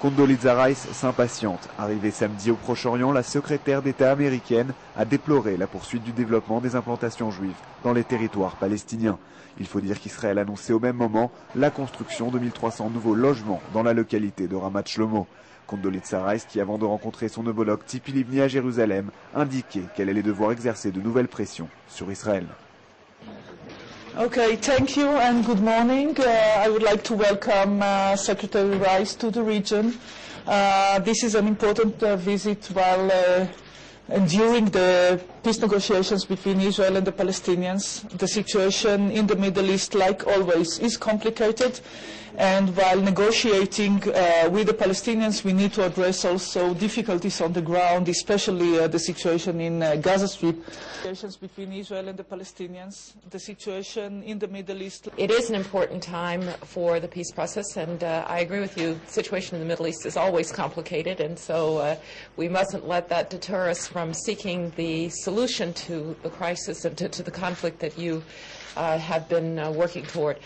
Condoleezza Rice s'impatiente. Arrivée samedi au Proche-Orient, la secrétaire d'État américaine a déploré la poursuite du développement des implantations juives dans les territoires palestiniens. Il faut dire qu'Israël annonçait au même moment la construction de 1300 nouveaux logements dans la localité de Ramat Shlomo. Condoleezza Rice, qui avant de rencontrer son homologue Tzipi Livni à Jérusalem, indiquait qu'elle allait devoir exercer de nouvelles pressions sur Israël. Okay, thank you and good morning. Uh, I would like to welcome uh, Secretary Rice to the region. Uh, this is an important uh, visit while uh, during the peace negotiations between Israel and the Palestinians. The situation in the Middle East, like always, is complicated. And while negotiating uh, with the Palestinians, we need to address also difficulties on the ground, especially uh, the situation in uh, Gaza Strip. Relations between Israel and the Palestinians, the situation in the Middle East. It is an important time for the peace process, and uh, I agree with you. The situation in the Middle East is always complicated, and so uh, we mustn't let that deter us from seeking the solution to the crisis and to, to the conflict that you uh, have been uh, working toward.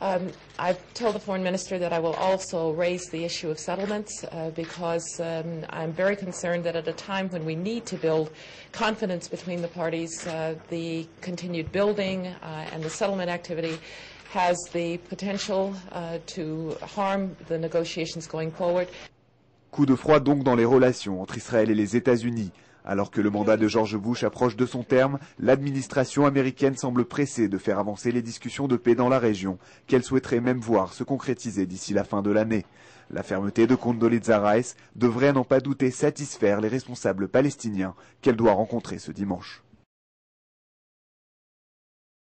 Um, I've told the foreign minister that I will also raise the issue of settlements uh, because um, I'm very concerned that at a time when we need to build confidence between the parties, uh, the continued building uh, and the settlement activity has the potential uh, to harm the negotiations going forward. Coup de froid donc dans les relations entre Israël et les États-Unis. Alors que le mandat de George Bush approche de son terme, l'administration américaine semble pressée de faire avancer les discussions de paix dans la région, qu'elle souhaiterait même voir se concrétiser d'ici la fin de l'année. La fermeté de Condoleezza Rice devrait n'en pas douter satisfaire les responsables palestiniens qu'elle doit rencontrer ce dimanche.